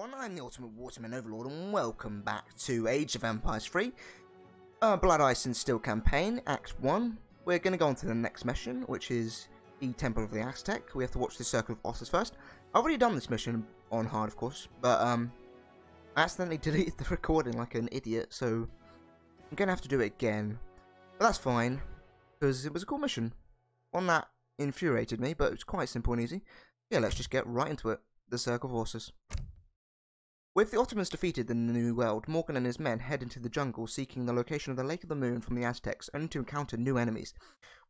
everyone, I'm the Ultimate WaterMelon Overlord and welcome back to Age of Empires 3. Uh, Blood Ice and Steel Campaign, Act 1. We're going to go on to the next mission, which is the Temple of the Aztec. We have to watch the Circle of Ossus first. I've already done this mission on hard, of course, but um, I accidentally deleted the recording like an idiot, so I'm going to have to do it again. But that's fine, because it was a cool mission. One that infuriated me, but it was quite simple and easy. Yeah, let's just get right into it the Circle of Ossus. With the Ottomans defeated in the New World, Morgan and his men head into the jungle seeking the location of the Lake of the Moon from the Aztecs, only to encounter new enemies,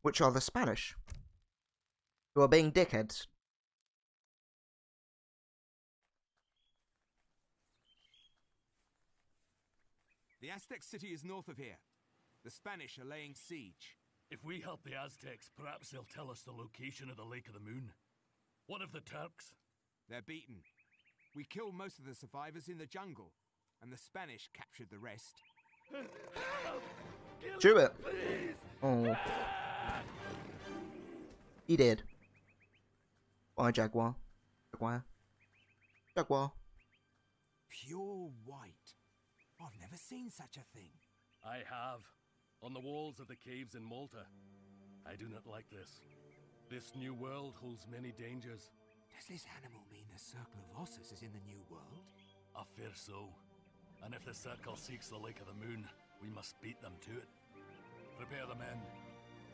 which are the Spanish, who are being dickheads. The Aztec city is north of here. The Spanish are laying siege. If we help the Aztecs, perhaps they'll tell us the location of the Lake of the Moon. What of the Turks? They're beaten. We killed most of the survivors in the jungle, and the Spanish captured the rest. Do it. Oh. He did. Bye, Jaguar. Jaguar. Jaguar. Pure white. I've never seen such a thing. I have. On the walls of the caves in Malta. I do not like this. This new world holds many dangers. Does this animal mean the Circle of Ossus is in the New World? I fear so. And if the Circle seeks the Lake of the Moon, we must beat them to it. Prepare the men.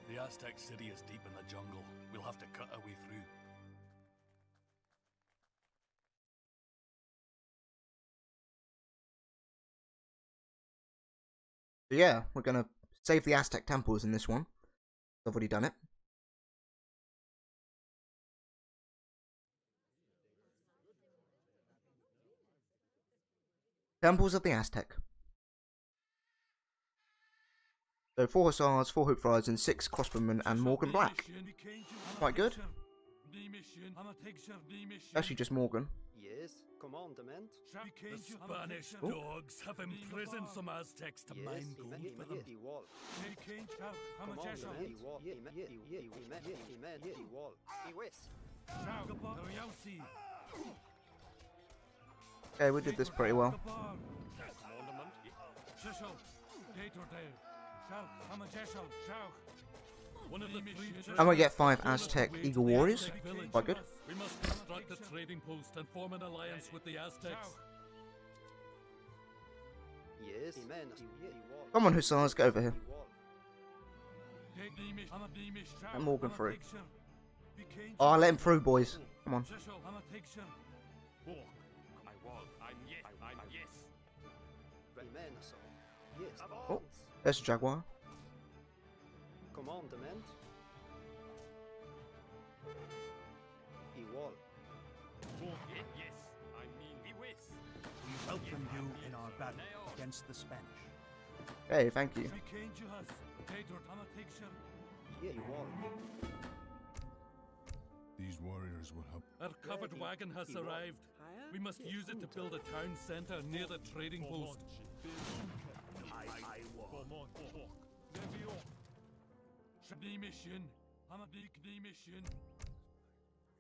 The Aztec city is deep in the jungle. We'll have to cut our way through. Yeah, we're gonna save the Aztec temples in this one. I've already done it. Temples of the Aztec. So four hussars, four hoop friars, and six crossbowmen, and Morgan Black. Quite good. Actually, just Morgan. Yes, commandment. The Spanish Oh. dogs have imprisoned some Aztecs to Yes, mine gold for them. Commandment. Okay, we did this pretty well. One of the three And we get five Aztec Eagle Warriors. village. Quite good. We must construct a trading post and form an alliance with the Aztecs. Yes. Imen. Iwe- iwal. Come on, hussars, get over here. Iwal. Let Morgan through. Oh, let him through, boys. Come on. Oh, that's a Jaguar. Commandment. Iwal. We welcome you in our battle against the Spanish. Hey, thank you. Yeah, Iwal. These warriors will help. Our covered wagon has arrived. We must use it to build a town centre near the trading post.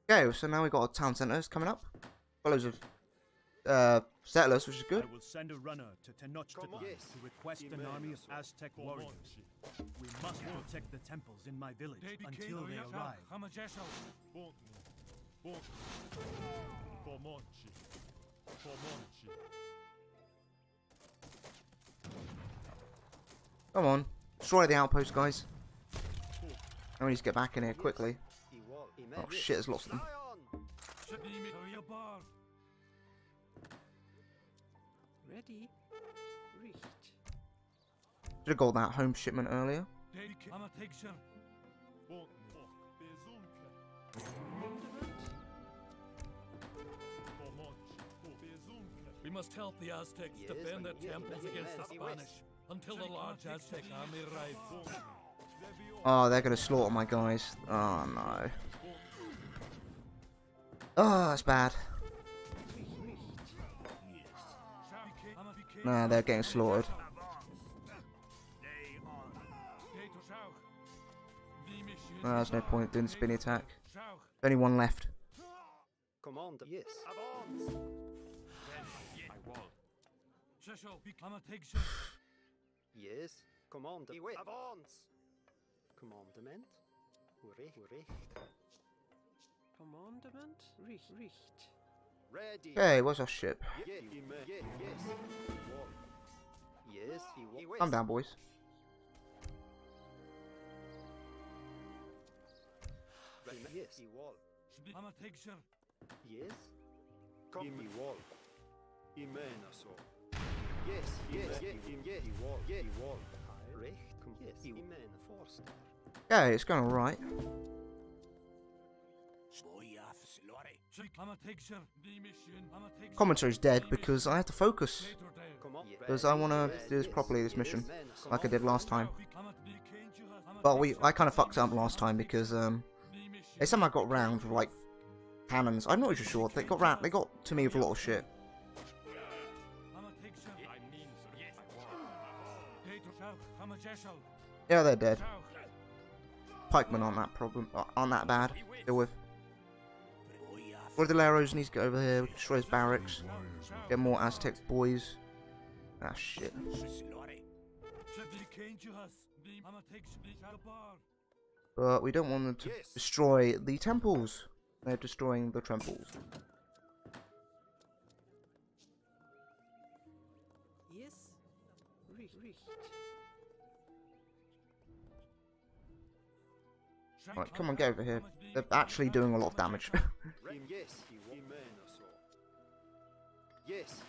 Okay, so now we've got our town centers coming up. Got loads of uh, settlers, which is good. I will send a runner to Tenochtitlan Yes. to request an army of Aztec warriors. We must protect the temples in my village until they arrive. Come on, destroy the outpost, guys. And we need to get back in here quickly. Oh shit, there's lots of them. Ready? Reach. Should have got that home shipment earlier. We must help the Aztecs defend their temples against the. Spanish until the large Aztec army arrives. Oh, they're gonna slaughter my guys. Oh no. Oh, that's bad. Nah, they're getting slaughtered. Nah, there's no point doing the spinny attack. Only one left. Command. Yes. Cheshel, Amategsha. Yes. Command. Avance. Commandement. Recht. Recht. Commandment. Richt. Richt. Ready. Hey, where's our ship? Yes. Yes. Yes. Wall. Yes. He wa- Calm down, boys. Right. Yes. He wall. Amategsha. Yes. Come. He wall. Imena so. Yes. Yes. Yes. Yes. He wall. Yes. He wall. Recht. Kom. Yes. He Imena Forster. Okay, it's going alright. Amategsha. The mission. Amategsha. Commentary's dead because I have to focus. Because I want to do this properly, this mission, like I did last time. But But we, I kind of fucked up last time because um, they somehow got round with like cannons. I'm not even sure. They got round. They got to me with a lot of shit. Yeah, they're dead. Pikemen aren't that problem. uh, Aren't that bad. to Deal with. Cordilleros needs to get over here. Destroy his barracks. Get more Aztec boys. Ah shit. But we don't want them to destroy the temples. They're destroying the temples. Right, come on, get over here. They're actually doing a lot of damage. Yes.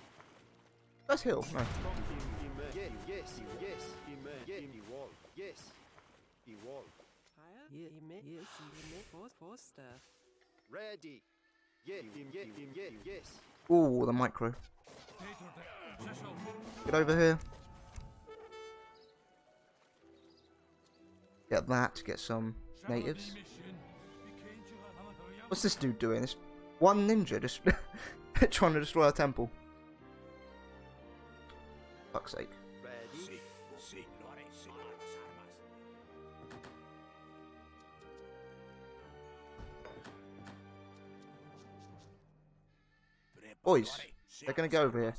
Let's heal. No. Yes. Yes. Yes. Yes. Ooh, the micro. Get over here. Get that. Get some natives. What's this dude doing? This one ninja just trying to destroy our temple. Fuck's sake. Boys, they're gonna go over here.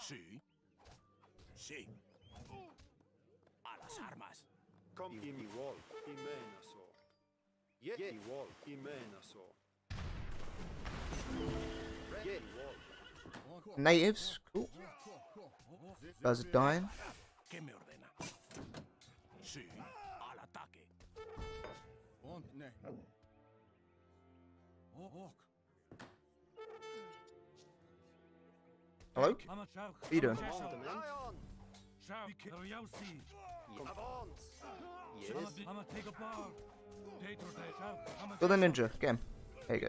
Sí. Sí. A las armas. Come. Him. He wall. Imena so. Yes. He wall. Imena so. Ready. He wall. Natives. Cool. Guys are dying. ¿Qué me ordena? Sí. Al ataque. Hello? What are you doing? Commandment. Avance. Yes. Kill the ninja. Get him. There you go.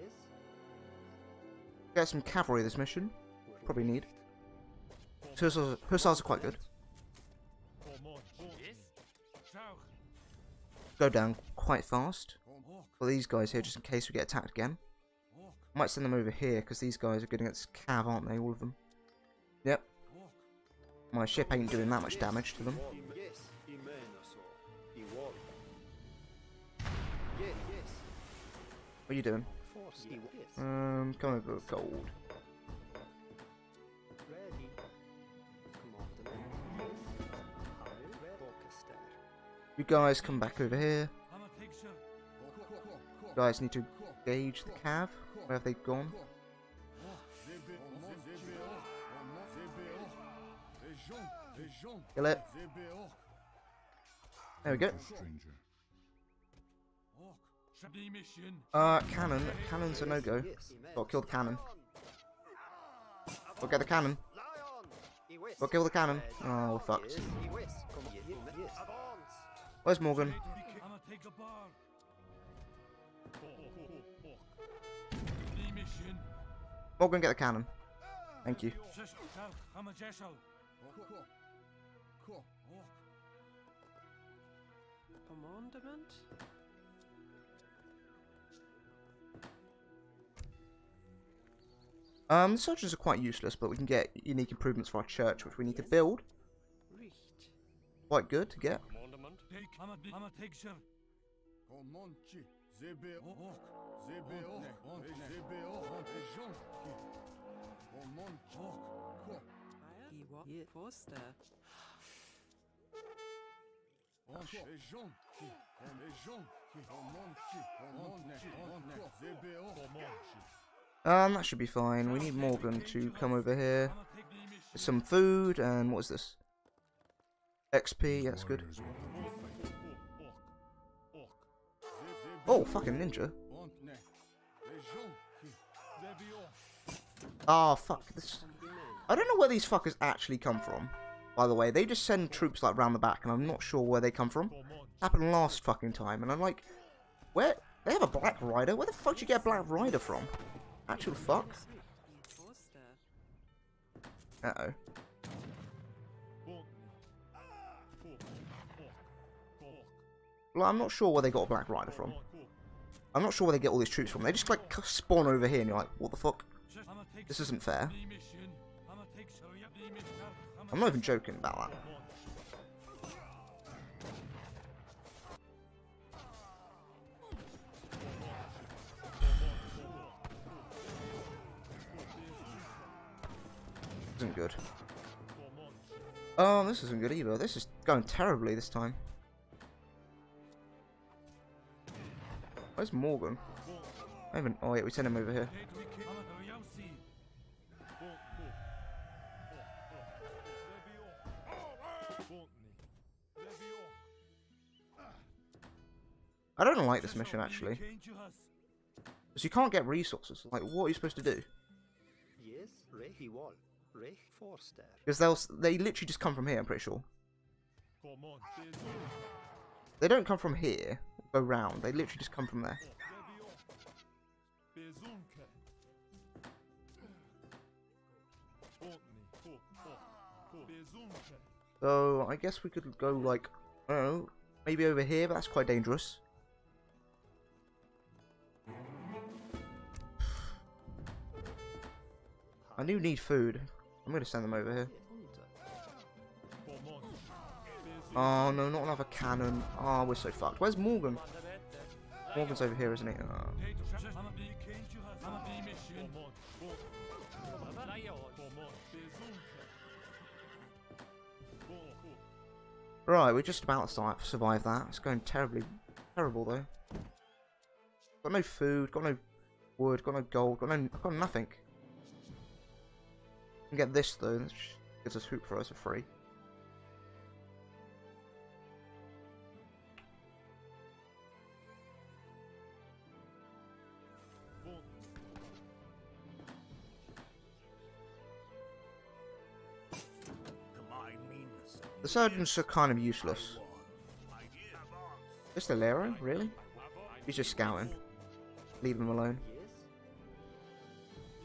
Yes. Get some cavalry this mission. Probably need. Hussars, hussars are quite good. Go down quite fast. For these guys here, just in case we get attacked again. Might send them over here, because these guys are good against cav, aren't they? All of them. Yep. My ship ain't doing that much damage to them. What are you doing? Um, come over gold. You guys come back over here. You guys need to gauge the cav. Where have they gone? Kill it. There we go. Uh, cannon. Cannon's a no-go. Got kill the cannon. We'll get the cannon. He kill the cannon. Oh, fucked. Where's Morgan? Morgan, get the cannon. Thank you. Commandment. Um, the soldiers are quite useless, but we can get unique improvements for our church, which we need to build. Quite good to get. Take, I'm a, I'm a take sure. Comanche, Zebe Ok, Zebe Ok, Zebe Ok, Ejonki. Comanche, Co, Iwa. Hier. Forster. Onche, Ejonki, Ejonki, Comanche, Comanche, Onche, Zebe Ok. Um, that should be fine. We need Morgan to come over here. I'm a take the mission. Some food, and what is this? XP, yeah, that's good. Oh, fucking ninja. Ah, fuck. This... I don't know where these fuckers actually come from. By the way, they just send troops like round the back, and I'm not sure where they come from. Happened last fucking time, and I'm like, where? They have a Black Rider. Where the fuck did you get a Black Rider from? Actual fuck. Uh oh. Well, I'm not sure where they got a Black Rider from. I'm not sure where they get all these troops from. They just like spawn over here, and you're like, what the fuck? This isn't fair. I'm not even joking about that. Isn't good. Oh, this isn't good either. This is going terribly this time. Where's Morgan? I haven't. Oh wait, we sent him over here. take we kill. I'm a Yossi. I don't like this mission actually, because you can't get resources. Like, what are you supposed to do? Yes, Rechi Wall. Rech Forster. Because they'll they literally just come from here. I'm pretty sure. They don't come from here. Go round. They literally just come from there. So I guess we could go like I don't know, maybe over here, but that's quite dangerous. I do need food. I'm gonna send them over here. Oh no, not another cannon. Oh, we're so fucked. Where's Morgan? Morgan's over here, isn't he? Oh. Right, we're just about to survive that. It's going terribly, terrible though. Got no food, got no wood, got no gold, got no, got nothing. Can get this though. This gives us hoop for us for free. Surgeons are kind of useless. The Lero, really? He's just scouting. Leave him alone.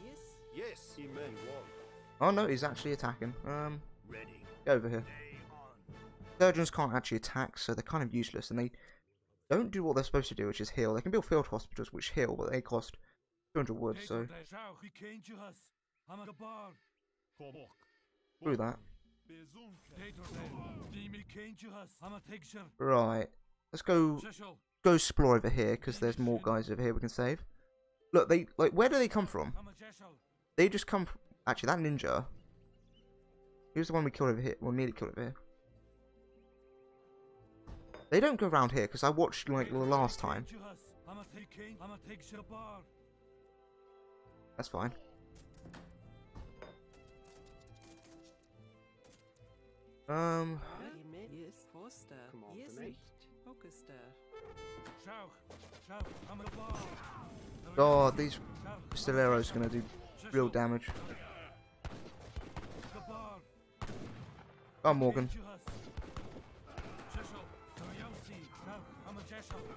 Yes. Yes, Amen Wall. Oh no, he's actually attacking. Um, get over here. Surgeons can't actually attack, so they're kind of useless, and they don't do what they're supposed to do, which is heal. They can build field hospitals, which heal, but they cost 200 wood, so screw that. Right, let's go go explore over here because there's more guys over here we can save. Look, they like where do they come from? They just come. From, actually, that ninja. Was the one we killed over here. Well, nearly killed over here. They don't go around here because I watched like the last time. That's fine. Um, Focuster. Oh, these Pistoleros gonna do real damage. Oh, Morgan.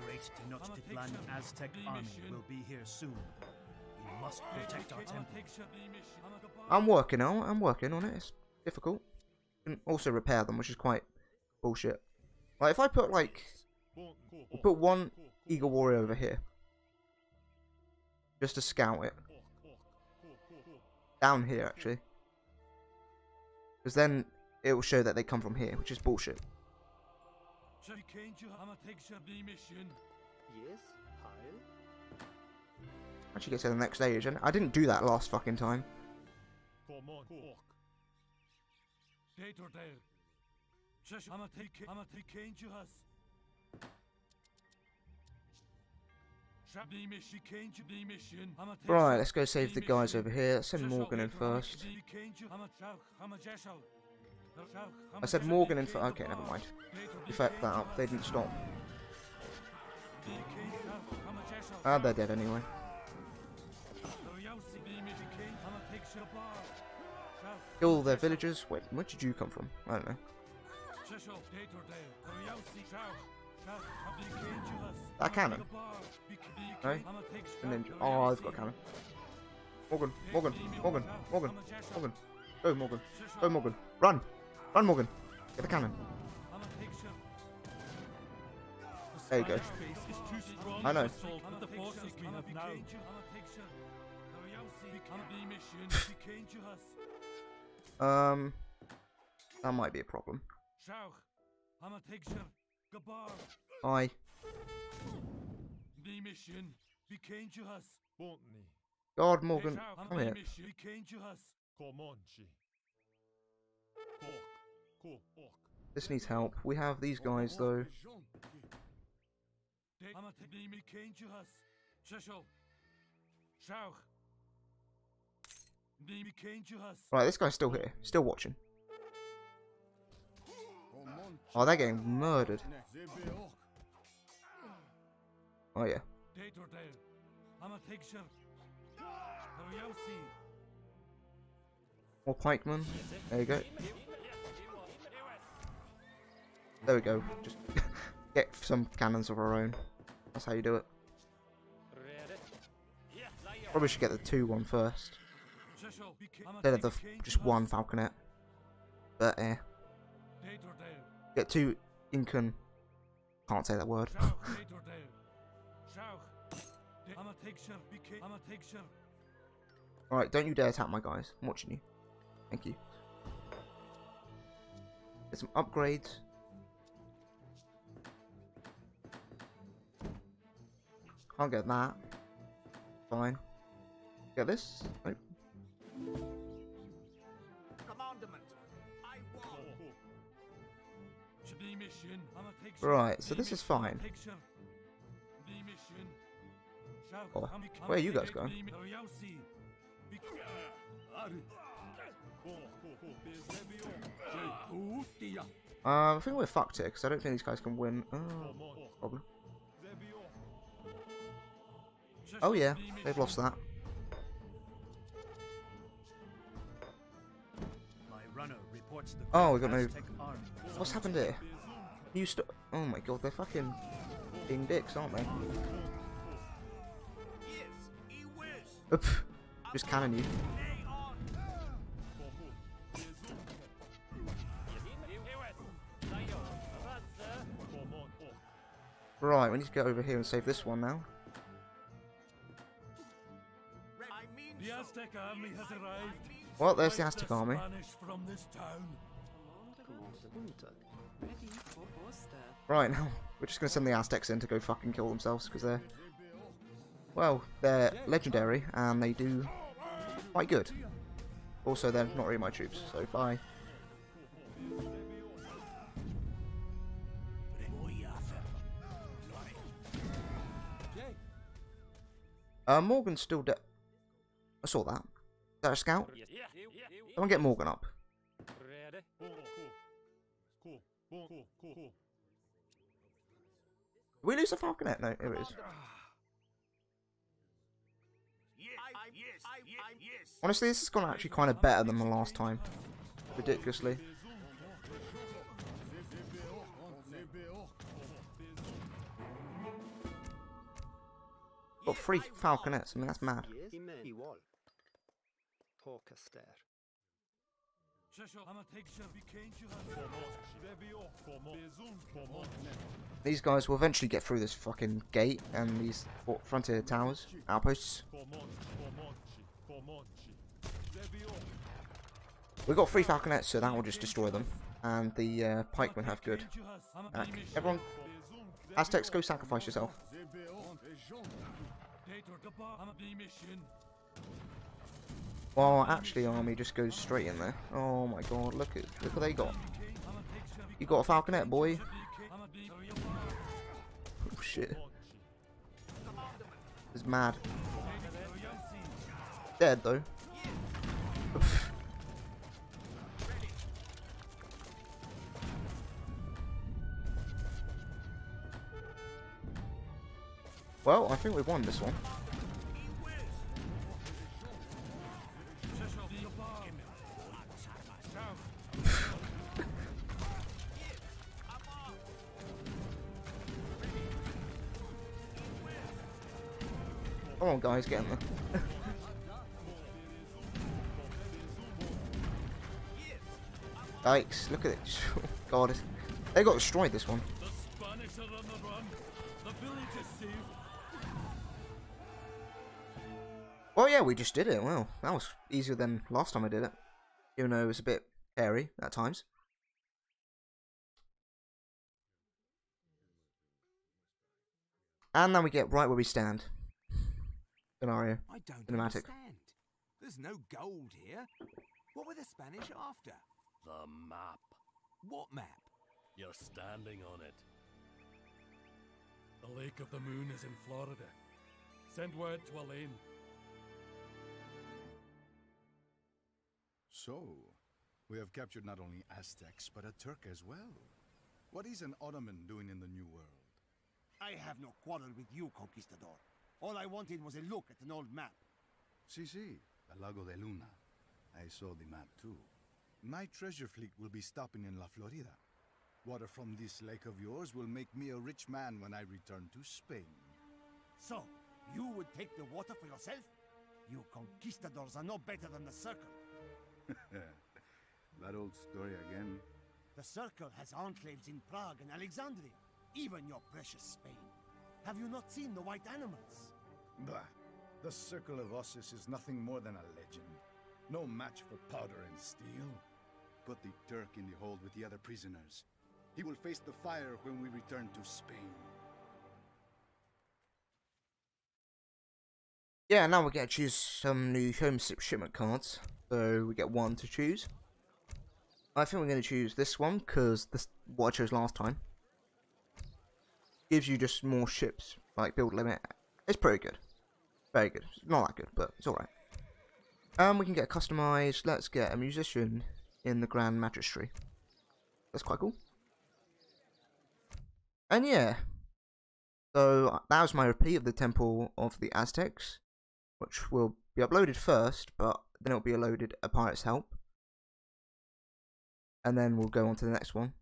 Great to not to Tenochtitlan Aztec army will be here soon. We must protect our temple. I'm working on. I'm working on it. It's difficult. Can also repair them, which is quite bullshit. Like if I put like, we'll put one Eagle Warrior over here, just to scout it. down here actually. Because then it will show that they come from here, which is bullshit. Yes, Heil. Actually gets to the next stage, and I didn't do that last fucking time. Right, let's go save the guys over here. Let's send Morgan in first. I said Morgan in first. Okay, never mind. We fucked that up. They didn't stop. Ah, they're dead anyway. Kill their villagers. Wait, where did you come from? I don't know. That cannon? No? A ninja. Oh, I've got cannon. Morgan, Morgan, Morgan, Morgan, Morgan. Go, Morgan. Go, Morgan. Run! Run, Morgan. Get the cannon. There you go. I know. Um, that might be a problem. Hi. God, Morgan, come here. This needs help. We have these guys though. Right, this guy's still here, still watching. Oh, they're getting murdered. Oh yeah. More pikemen. There you go. There we go. Just get some cannons of our own. That's how you do it. Probably should get the 2 one first. Instead of the just one falconet. But eh. Get two Incan. Can't say that word. Alright, don't you dare attack my guys. I'm watching you. Thank you. Get some upgrades. Can't get that. Fine. Get this? Nope. Right, so this is fine. Oh, where are you guys going? Uh, I think we're fucked here because I don't think these guys can win. Oh, problem. Oh yeah, they've lost that. Runner reports the Oh, we Grand got no- What's happened here? You st- Oh my god, they're fucking being dicks, aren't they? Oop, just cannon you. Right, we need to get over here and save this one now. The Aztec army has arrived. Well, there's the Aztec army. Right, now we're just gonna send the Aztecs in to go fucking kill themselves because they're, well, they're legendary and they do quite good. Also, they're not really my troops, so bye. Uh, Morgan's still dead. I saw that. Is that a scout? Someone get Morgan up. Did we lose a falconet? No, here it is. Honestly, this has gone actually kind of better than the last time. Ridiculously. Got three falconets. I mean, that's mad. Imen. These guys will eventually get through this fucking gate and these frontier towers, outposts. We've got three falconets, so that will just destroy them, and the uh, pikemen have good. everyone, Aztecs, go sacrifice yourself. Well, actually, army just goes straight in there. Oh my god, look at look what they got. You got a falconet, boy. Oh shit. It's mad. Dead though. well, I think we've won this one. On, guys, get in there. Yikes, look at it. God, they got destroyed this one. The Spanish are on the run. The village is safe. Well, yeah, we just did it. Well, that was easier than last time I did it. Even though it was a bit hairy at times. And now we get right where we stand. Scenario. I don't Cinematic. understand. There's no gold here. What were the Spanish after? The map. What map? You're standing on it. The Lake of the Moon is in Florida. Send word to Elaine. So, we have captured not only Aztecs, but a Turk as well. What is an Ottoman doing in the New World? I have no quarrel with you, Conquistador. All I wanted was a look at an old map. Si, si, the Lago de Luna. I saw the map too. My treasure fleet will be stopping in La Florida. Water from this lake of yours will make me a rich man when I return to Spain. So, you would take the water for yourself? You conquistadors are no better than the Circle. that old story again. The Circle has enclaves in Prague and Alexandria, even your precious Spain. Have you not seen the white animals? Bah, the Circle of Ossus is nothing more than a legend. No match for powder and steel. Put the Turk in the hold with the other prisoners. He will face the fire when we return to Spain. Yeah, now we get to choose some new home shipment cards. So we get one to choose. I think we're going to choose this one because this what I chose last time. Gives you just more ships, like build limit. It's pretty good. Very good. Not that good, but it's alright. Um, we can get customized. Let's get a musician in the Grand Magistry. That's quite cool. And yeah. So that was my repeat of the Temple of the Aztecs which will be uploaded first, but then it'll be uploaded a Pirate's Help. And then we'll go on to the next one.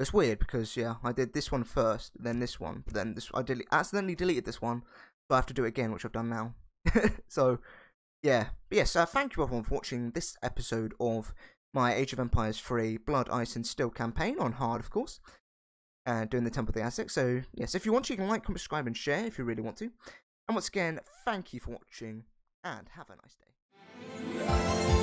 It's weird because yeah, I did this one first, then this one, then this I dele- accidentally deleted this one, so I have to do it again, which I've done now. so yeah, but yes, uh, thank you everyone for watching this episode of my Age of Empires 3 Blood, Ice and Steel campaign on hard, of course. Uh, doing the Temple of the Aztecs. So yes, if you want to, you can like, comment, subscribe, and share if you really want to. And once again, thank you for watching, and have a nice day.